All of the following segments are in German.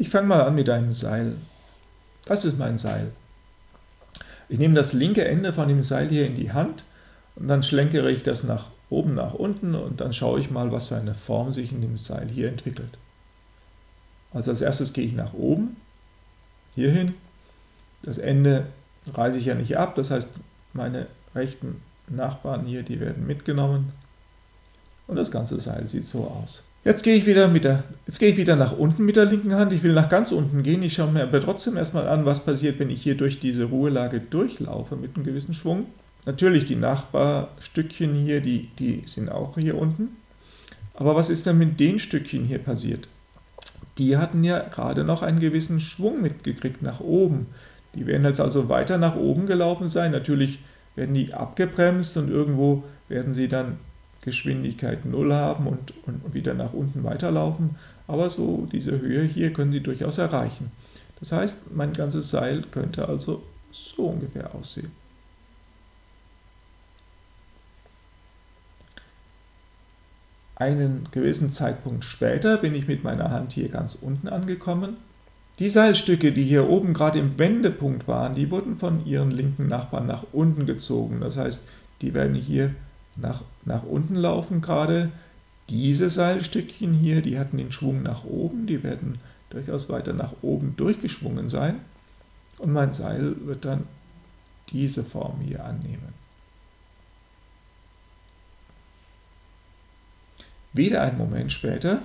Ich fange mal an mit einem Seil. Das ist mein Seil. Ich nehme das linke Ende von dem Seil hier in die Hand und dann schlenkere ich das nach oben, nach unten und dann schaue ich mal, was für eine Form sich in dem Seil hier entwickelt. Also als erstes gehe ich nach oben, hierhin. Das Ende reiße ich ja nicht ab, das heißt, meine rechten Nachbarn hier, die werden mitgenommen. Und das ganze Seil sieht so aus. Jetzt gehe ich wieder mit der, jetzt gehe ich wieder nach unten mit der linken Hand. Ich will nach ganz unten gehen. Ich schaue mir aber trotzdem erstmal an, was passiert, wenn ich hier durch diese Ruhelage durchlaufe mit einem gewissen Schwung. Natürlich die Nachbarstückchen hier, die, die sind auch hier unten. Aber was ist denn mit den Stückchen hier passiert? Die hatten ja gerade noch einen gewissen Schwung mitgekriegt nach oben. Die werden jetzt also weiter nach oben gelaufen sein. Natürlich werden die abgebremst und irgendwo werden sie dann Geschwindigkeit 0 haben und, und wieder nach unten weiterlaufen. Aber so diese Höhe hier können sie durchaus erreichen. Das heißt, mein ganzes Seil könnte also so ungefähr aussehen. Einen gewissen Zeitpunkt später bin ich mit meiner Hand hier ganz unten angekommen. Die Seilstücke, die hier oben gerade im Wendepunkt waren, die wurden von ihren linken Nachbarn nach unten gezogen. Das heißt, die werden hier nach, nach unten laufen gerade. Diese Seilstückchen hier, die hatten den Schwung nach oben, die werden durchaus weiter nach oben durchgeschwungen sein. Und mein Seil wird dann diese Form hier annehmen. Wieder einen Moment später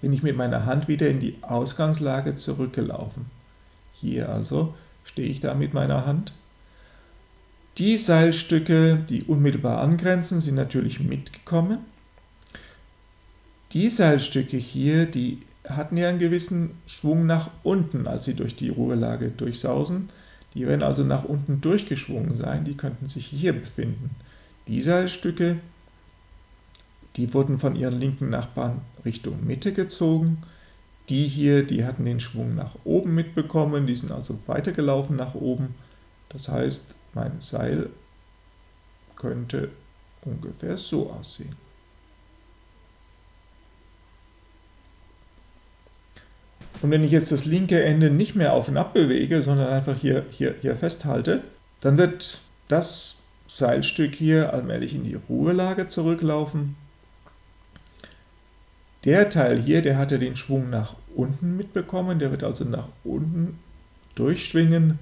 bin ich mit meiner Hand wieder in die Ausgangslage zurückgelaufen. Hier also stehe ich da mit meiner Hand. Die Seilstücke, die unmittelbar angrenzen, sind natürlich mitgekommen. Die Seilstücke hier, die hatten ja einen gewissen Schwung nach unten, als sie durch die Ruhelage durchsausen. Die werden also nach unten durchgeschwungen sein, die könnten sich hier befinden. Die Seilstücke, die wurden von ihren linken Nachbarn Richtung Mitte gezogen. Die hier, die hatten den Schwung nach oben mitbekommen, die sind also weitergelaufen nach oben. Das heißt, mein Seil könnte ungefähr so aussehen. Und wenn ich jetzt das linke Ende nicht mehr auf und ab bewege, sondern einfach hier, hier, hier festhalte, dann wird das Seilstück hier allmählich in die Ruhelage zurücklaufen der Teil hier, der hatte den Schwung nach unten mitbekommen, der wird also nach unten durchschwingen.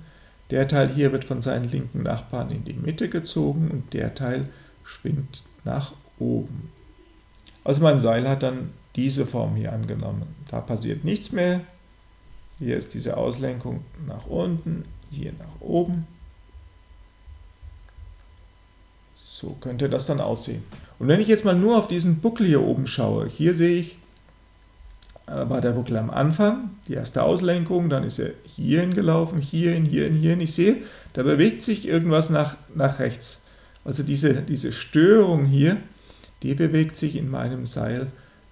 Der Teil hier wird von seinen linken Nachbarn in die Mitte gezogen und der Teil schwingt nach oben. Also mein Seil hat dann diese Form hier angenommen. Da passiert nichts mehr. Hier ist diese Auslenkung nach unten, hier nach oben. So könnte das dann aussehen. Und wenn ich jetzt mal nur auf diesen Buckel hier oben schaue, hier sehe ich, war der Buckel am Anfang, die erste Auslenkung, dann ist er hierhin gelaufen, hierhin, hierhin, hierhin. Ich sehe, da bewegt sich irgendwas nach, nach rechts. Also diese, diese Störung hier, die bewegt sich in meinem Seil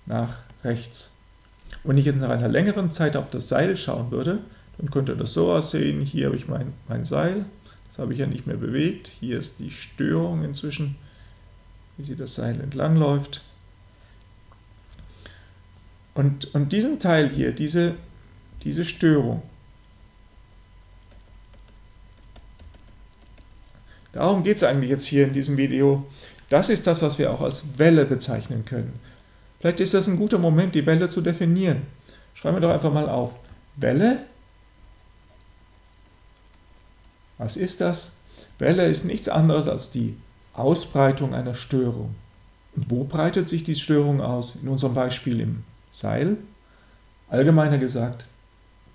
nach rechts. Wenn ich jetzt nach einer längeren Zeit auf das Seil schauen würde, dann könnte das so aussehen, hier habe ich mein, mein Seil, das habe ich ja nicht mehr bewegt. Hier ist die Störung inzwischen, wie sie das Seil entlang läuft. Und, und diesen Teil hier, diese, diese Störung, darum geht es eigentlich jetzt hier in diesem Video. Das ist das, was wir auch als Welle bezeichnen können. Vielleicht ist das ein guter Moment, die Welle zu definieren. Schreiben wir doch einfach mal auf. Welle Was ist das? Welle ist nichts anderes als die Ausbreitung einer Störung. Und wo breitet sich die Störung aus? In unserem Beispiel im Seil. Allgemeiner gesagt,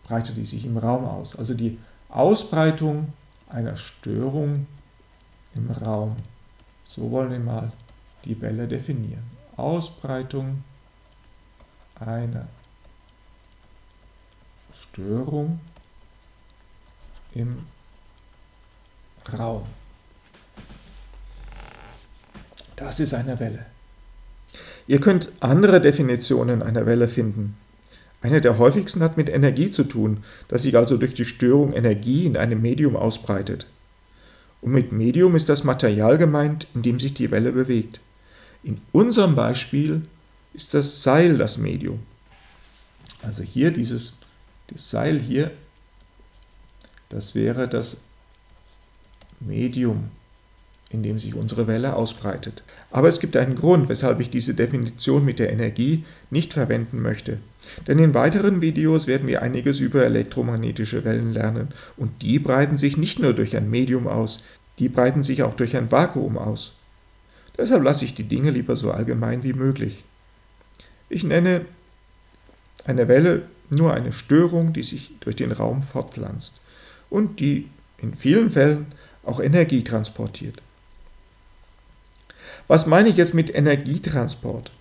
breitet die sich im Raum aus. Also die Ausbreitung einer Störung im Raum. So wollen wir mal die Welle definieren. Ausbreitung einer Störung im Raum. Das ist eine Welle. Ihr könnt andere Definitionen einer Welle finden. Eine der häufigsten hat mit Energie zu tun, dass sich also durch die Störung Energie in einem Medium ausbreitet. Und mit Medium ist das Material gemeint, in dem sich die Welle bewegt. In unserem Beispiel ist das Seil das Medium. Also hier dieses Das Seil hier, das wäre das Medium, in dem sich unsere Welle ausbreitet. Aber es gibt einen Grund, weshalb ich diese Definition mit der Energie nicht verwenden möchte. Denn in weiteren Videos werden wir einiges über elektromagnetische Wellen lernen und die breiten sich nicht nur durch ein Medium aus, die breiten sich auch durch ein Vakuum aus. Deshalb lasse ich die Dinge lieber so allgemein wie möglich. Ich nenne eine Welle nur eine Störung, die sich durch den Raum fortpflanzt und die in vielen Fällen auch Energie transportiert. Was meine ich jetzt mit Energietransport?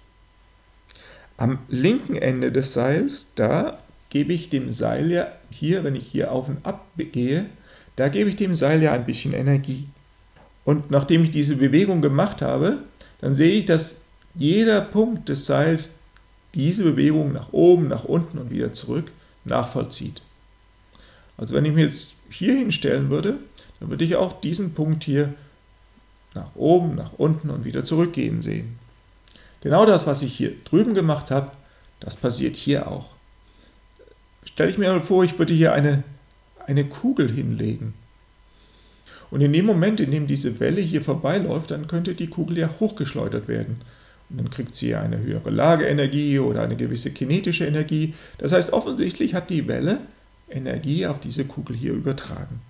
Am linken Ende des Seils, da gebe ich dem Seil ja hier, wenn ich hier auf und ab gehe, da gebe ich dem Seil ja ein bisschen Energie. Und nachdem ich diese Bewegung gemacht habe, dann sehe ich, dass jeder Punkt des Seils diese Bewegung nach oben, nach unten und wieder zurück nachvollzieht. Also wenn ich mir jetzt hier hinstellen würde, dann würde ich auch diesen Punkt hier nach oben, nach unten und wieder zurückgehen sehen. Genau das, was ich hier drüben gemacht habe, das passiert hier auch. Stelle ich mir mal vor, ich würde hier eine, eine Kugel hinlegen. Und in dem Moment, in dem diese Welle hier vorbeiläuft, dann könnte die Kugel ja hochgeschleudert werden. Und dann kriegt sie eine höhere Lageenergie oder eine gewisse kinetische Energie. Das heißt, offensichtlich hat die Welle Energie auf diese Kugel hier übertragen.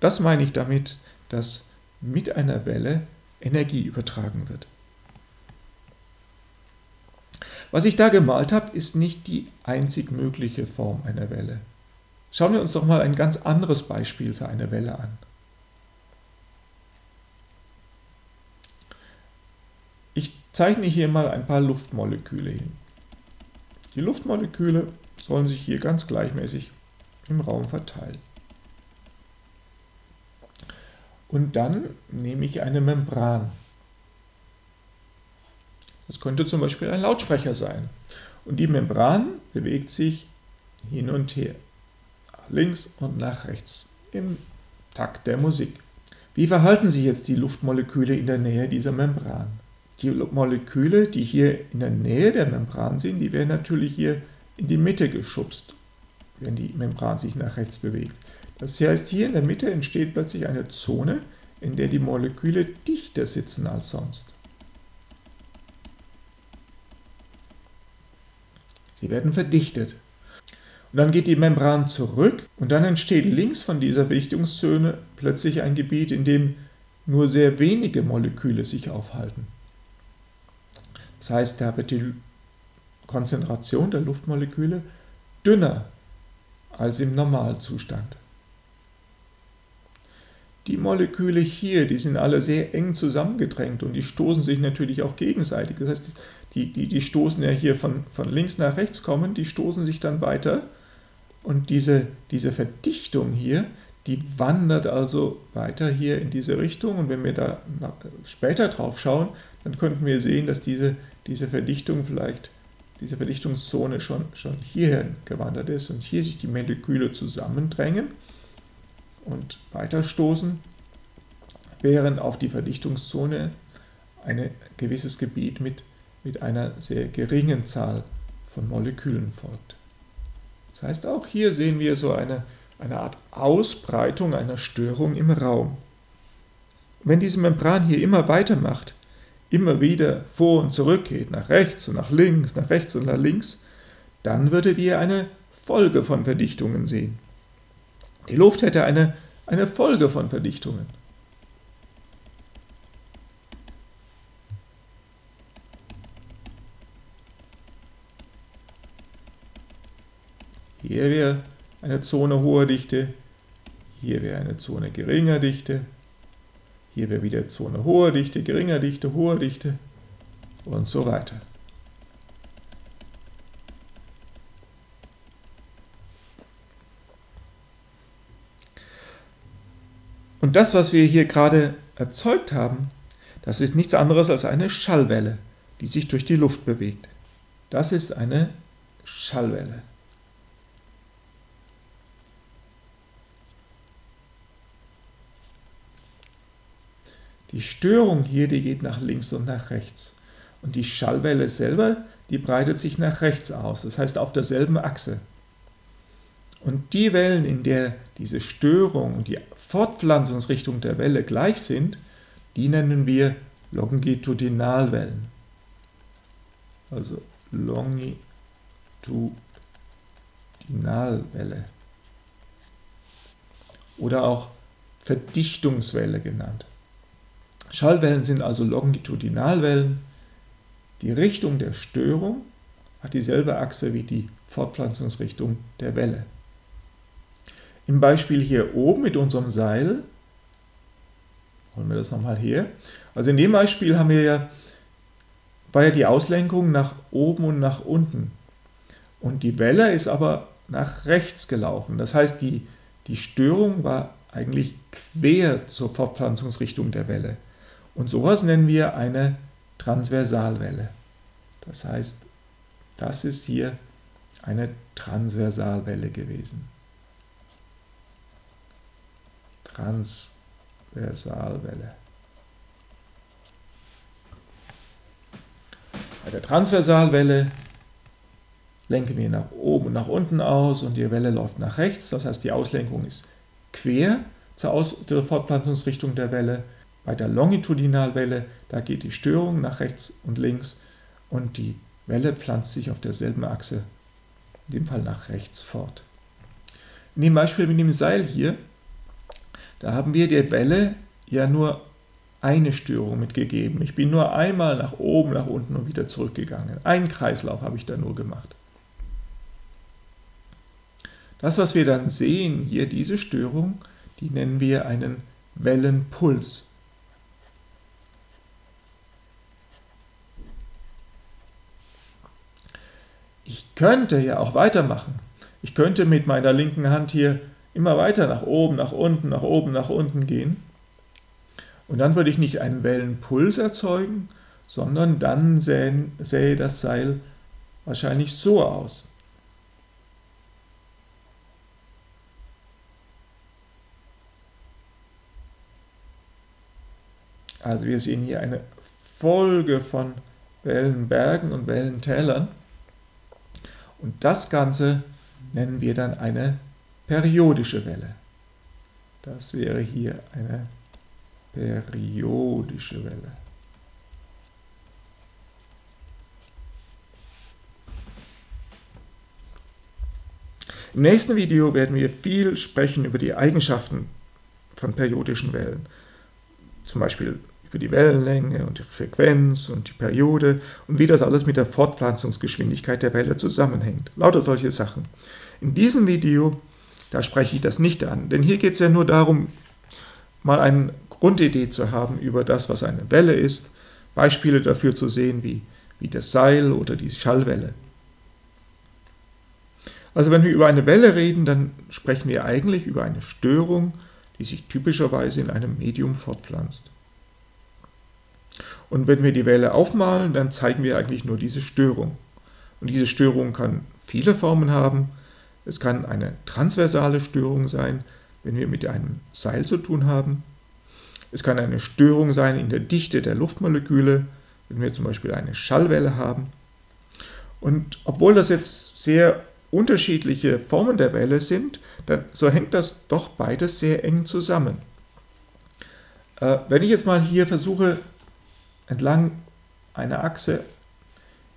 Das meine ich damit, dass mit einer Welle Energie übertragen wird. Was ich da gemalt habe, ist nicht die einzig mögliche Form einer Welle. Schauen wir uns doch mal ein ganz anderes Beispiel für eine Welle an. Ich zeichne hier mal ein paar Luftmoleküle hin. Die Luftmoleküle sollen sich hier ganz gleichmäßig im Raum verteilen. Und dann nehme ich eine Membran. Das könnte zum Beispiel ein Lautsprecher sein. Und die Membran bewegt sich hin und her, nach links und nach rechts, im Takt der Musik. Wie verhalten sich jetzt die Luftmoleküle in der Nähe dieser Membran? Die Moleküle, die hier in der Nähe der Membran sind, die werden natürlich hier in die Mitte geschubst, wenn die Membran sich nach rechts bewegt. Das heißt, hier in der Mitte entsteht plötzlich eine Zone, in der die Moleküle dichter sitzen als sonst. Sie werden verdichtet. Und dann geht die Membran zurück und dann entsteht links von dieser Verdichtungszone plötzlich ein Gebiet, in dem nur sehr wenige Moleküle sich aufhalten. Das heißt, da wird die Konzentration der Luftmoleküle dünner als im Normalzustand. Die Moleküle hier, die sind alle sehr eng zusammengedrängt und die stoßen sich natürlich auch gegenseitig. Das heißt, die, die, die stoßen ja hier von, von links nach rechts kommen, die stoßen sich dann weiter. Und diese, diese Verdichtung hier, die wandert also weiter hier in diese Richtung. Und wenn wir da später drauf schauen, dann könnten wir sehen, dass diese, diese Verdichtung vielleicht, diese Verdichtungszone schon, schon hierhin gewandert ist und hier sich die Moleküle zusammendrängen und weiterstoßen, während auf die Verdichtungszone ein gewisses Gebiet mit, mit einer sehr geringen Zahl von Molekülen folgt. Das heißt, auch hier sehen wir so eine, eine Art Ausbreitung einer Störung im Raum. Wenn diese Membran hier immer weitermacht, immer wieder vor und zurück geht, nach rechts und nach links, nach rechts und nach links, dann würdet ihr eine Folge von Verdichtungen sehen. Die Luft hätte eine, eine Folge von Verdichtungen. Hier wäre eine Zone hoher Dichte, hier wäre eine Zone geringer Dichte, hier wäre wieder Zone hoher Dichte, geringer Dichte, hoher Dichte und so weiter. Und das, was wir hier gerade erzeugt haben, das ist nichts anderes als eine Schallwelle, die sich durch die Luft bewegt. Das ist eine Schallwelle. Die Störung hier, die geht nach links und nach rechts. Und die Schallwelle selber, die breitet sich nach rechts aus, das heißt auf derselben Achse. Und die Wellen, in der diese Störung und die Fortpflanzungsrichtung der Welle gleich sind, die nennen wir Longitudinalwellen. Also Longitudinalwelle. Oder auch Verdichtungswelle genannt. Schallwellen sind also Longitudinalwellen. Die Richtung der Störung hat dieselbe Achse wie die Fortpflanzungsrichtung der Welle. Im Beispiel hier oben mit unserem Seil, holen wir das nochmal her, also in dem Beispiel haben wir ja, war ja die Auslenkung nach oben und nach unten. Und die Welle ist aber nach rechts gelaufen. Das heißt, die, die Störung war eigentlich quer zur Fortpflanzungsrichtung der Welle. Und sowas nennen wir eine Transversalwelle. Das heißt, das ist hier eine Transversalwelle gewesen. Transversalwelle. Bei der Transversalwelle lenken wir nach oben und nach unten aus und die Welle läuft nach rechts. Das heißt, die Auslenkung ist quer zur, aus zur Fortpflanzungsrichtung der Welle. Bei der Longitudinalwelle, da geht die Störung nach rechts und links und die Welle pflanzt sich auf derselben Achse, in dem Fall nach rechts fort. In dem Beispiel mit dem Seil hier, da haben wir der Welle ja nur eine Störung mitgegeben. Ich bin nur einmal nach oben, nach unten und wieder zurückgegangen. Einen Kreislauf habe ich da nur gemacht. Das, was wir dann sehen, hier diese Störung, die nennen wir einen Wellenpuls. Ich könnte ja auch weitermachen. Ich könnte mit meiner linken Hand hier immer weiter nach oben, nach unten, nach oben, nach unten gehen. Und dann würde ich nicht einen Wellenpuls erzeugen, sondern dann sähe, sähe das Seil wahrscheinlich so aus. Also wir sehen hier eine Folge von Wellenbergen und Wellentälern. Und das Ganze nennen wir dann eine periodische Welle. Das wäre hier eine periodische Welle. Im nächsten Video werden wir viel sprechen über die Eigenschaften von periodischen Wellen. Zum Beispiel über die Wellenlänge und die Frequenz und die Periode und wie das alles mit der Fortpflanzungsgeschwindigkeit der Welle zusammenhängt. Lauter solche Sachen. In diesem Video, da spreche ich das nicht an, denn hier geht es ja nur darum, mal eine Grundidee zu haben über das, was eine Welle ist, Beispiele dafür zu sehen, wie, wie das Seil oder die Schallwelle. Also wenn wir über eine Welle reden, dann sprechen wir eigentlich über eine Störung, die sich typischerweise in einem Medium fortpflanzt. Und wenn wir die Welle aufmalen, dann zeigen wir eigentlich nur diese Störung. Und diese Störung kann viele Formen haben. Es kann eine transversale Störung sein, wenn wir mit einem Seil zu tun haben. Es kann eine Störung sein in der Dichte der Luftmoleküle, wenn wir zum Beispiel eine Schallwelle haben. Und obwohl das jetzt sehr unterschiedliche Formen der Welle sind, dann, so hängt das doch beides sehr eng zusammen. Äh, wenn ich jetzt mal hier versuche, entlang einer Achse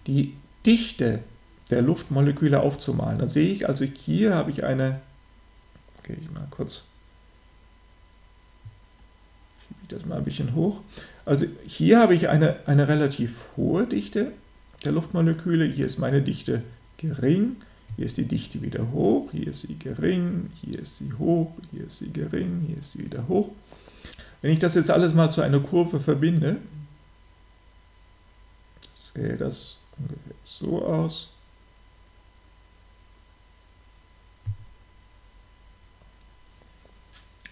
die Dichte der Luftmoleküle aufzumalen. Da sehe ich, also hier habe ich eine, gehe ich mal kurz, schiebe ich das mal ein bisschen hoch. Also hier habe ich eine, eine relativ hohe Dichte der Luftmoleküle, hier ist meine Dichte gering, hier ist die Dichte wieder hoch, hier ist sie gering, hier ist sie hoch, hier ist sie gering, hier ist sie wieder hoch. Wenn ich das jetzt alles mal zu einer Kurve verbinde, sähe das ungefähr so aus.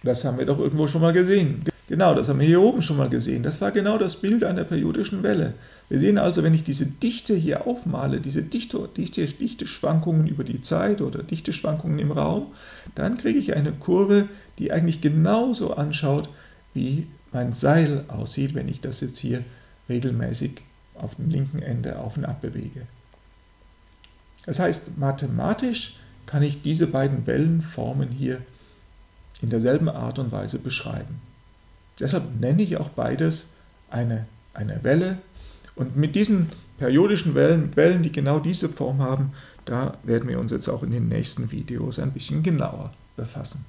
Das haben wir doch irgendwo schon mal gesehen. Genau, das haben wir hier oben schon mal gesehen. Das war genau das Bild einer periodischen Welle. Wir sehen also, wenn ich diese Dichte hier aufmale, diese Dichte, Dichte, Dichte-Schwankungen über die Zeit oder Dichte-Schwankungen im Raum, dann kriege ich eine Kurve, die eigentlich genauso anschaut, wie mein Seil aussieht, wenn ich das jetzt hier regelmäßig auf dem linken Ende auf und ab bewege. Das heißt, mathematisch kann ich diese beiden Wellenformen hier in derselben Art und Weise beschreiben. Deshalb nenne ich auch beides eine, eine Welle. Und mit diesen periodischen Wellen, Wellen, die genau diese Form haben, da werden wir uns jetzt auch in den nächsten Videos ein bisschen genauer befassen.